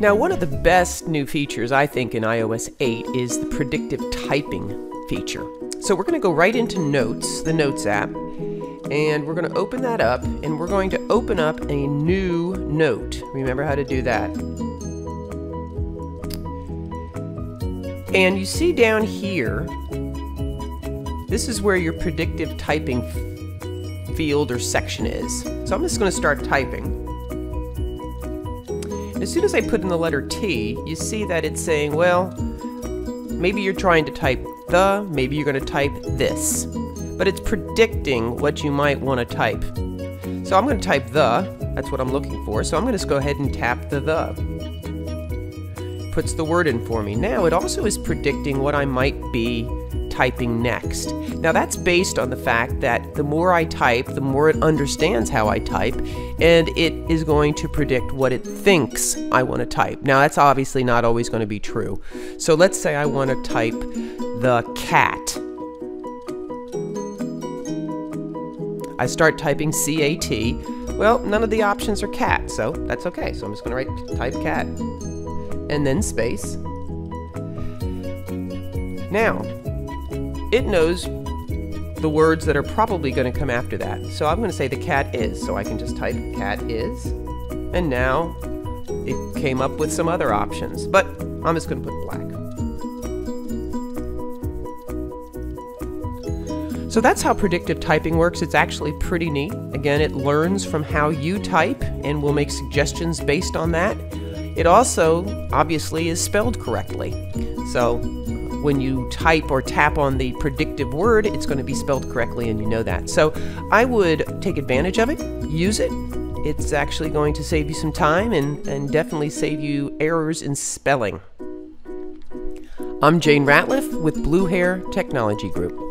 Now, one of the best new features, I think, in iOS 8 is the predictive typing feature. So we're going to go right into Notes, the Notes app, and we're going to open that up, and we're going to open up a new note. Remember how to do that. And you see down here, this is where your predictive typing field or section is. So I'm just going to start typing. As soon as I put in the letter T, you see that it's saying, well, maybe you're trying to type the, maybe you're going to type this. But it's predicting what you might want to type. So I'm going to type the, that's what I'm looking for, so I'm going to just go ahead and tap the the. Puts the word in for me. Now it also is predicting what I might be typing next. Now that's based on the fact that the more I type, the more it understands how I type, and it is going to predict what it thinks I want to type. Now that's obviously not always going to be true. So let's say I want to type the cat. I start typing C-A-T. Well, none of the options are cat, so that's okay. So I'm just going to write type cat and then space. Now, it knows the words that are probably going to come after that. So I'm going to say the cat is. So I can just type cat is. And now it came up with some other options. But I'm just going to put black. So that's how predictive typing works. It's actually pretty neat. Again, it learns from how you type and will make suggestions based on that. It also, obviously, is spelled correctly. So when you type or tap on the predictive word, it's going to be spelled correctly and you know that. So I would take advantage of it, use it. It's actually going to save you some time and, and definitely save you errors in spelling. I'm Jane Ratliff with Blue Hair Technology Group.